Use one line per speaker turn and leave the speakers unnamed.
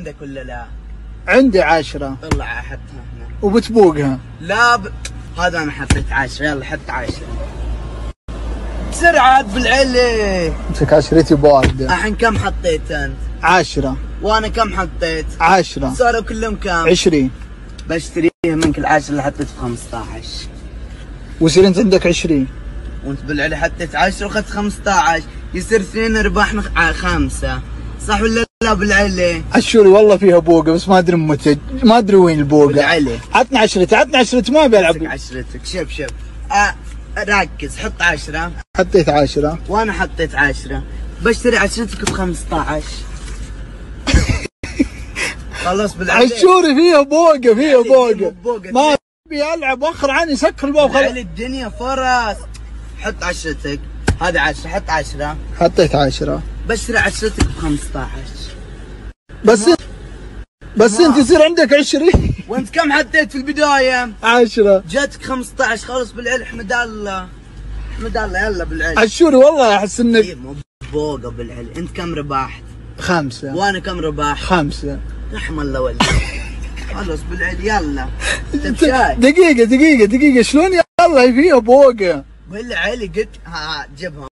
عندك ولا لا؟
عندي عشرة.
طلع حطها هنا
وبتبوقها.
لا ب... هذا أنا حطيت عشرة. يلا حط عشرة. بسرعة بالعلي.
امسك عشرتي بواردة.
الحين كم حطيت أنت؟
عشرة.
وأنا كم حطيت؟
عشرة.
صاروا كلهم كم؟
عشرين.
بشتريها منك العشرة اللي حطيت في 15
ويصير انت عندك عشرين.
وأنت بالعلي حطيت 10 واخذت 15 يصير اثنين ربحنا خمسة. صح ولا بالعلي؟
عشوري والله فيها بوقة بس ما أدري متى ما أدري وين البوقة.
بالعلي
عطني عشرتي عطني عشرتي ما
امسك
بيلعب
عشرتك. شوف شوف. ركز حط عشرة.
حطيت عشرة.
وأنا حطيت عشرة. بشتري عشرتك ب 15 خلاص بالعلي
عشوري فيها بوقة فيها بوقة. ما أبي ألعب وأخر عني سكر الباب خلاص.
الدنيا فرص. حط عشرتك. هذه عشرة. حط عشرة.
حطيت عشرة.
بشتري عشرتك ب 15
بس بس انت يصير عندك عشرين.
وانت كم حطيت في البداية؟
عشرة.
جاتك 15 خلص بالعلي احمد الله. احمد الله يلا بالعلي
عشوري والله أحس انك
إيه، مو بوقة بالعلي انت كم ربحت؟
خمسة.
وأنا كم ربحت؟
خمسة.
رحم الله والديك. خلص بالعلي يلا. تبشاي
دقيقة دقيقة دقيقة. شلون يلا فيها بوقة.
بالعلي قلت ها جيبهم.